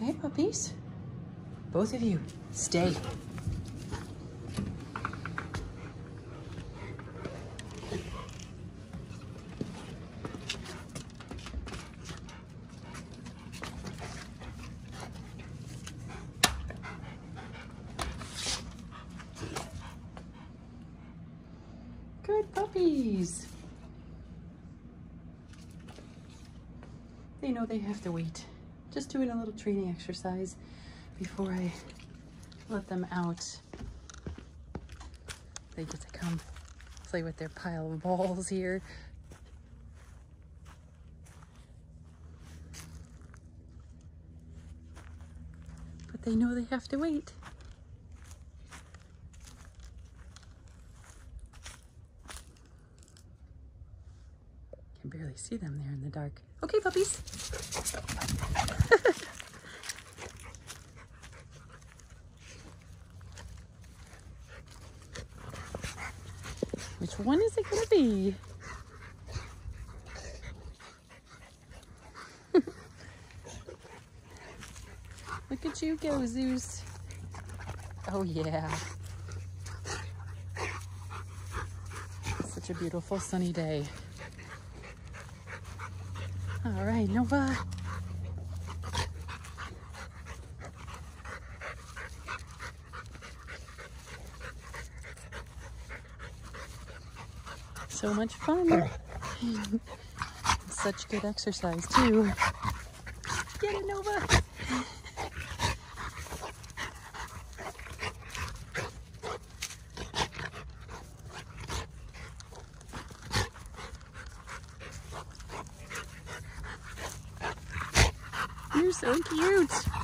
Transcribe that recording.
Hey, puppies. Both of you, stay. Good puppies. They know they have to wait. Just doing a little training exercise before I let them out. They get to come play with their pile of balls here. But they know they have to wait. Barely see them there in the dark. Okay, puppies. Which one is it gonna be? Look at you go, Zeus. Oh yeah. Such a beautiful sunny day. All right, Nova. So much fun. Such good exercise too. Get it, Nova. You're so cute.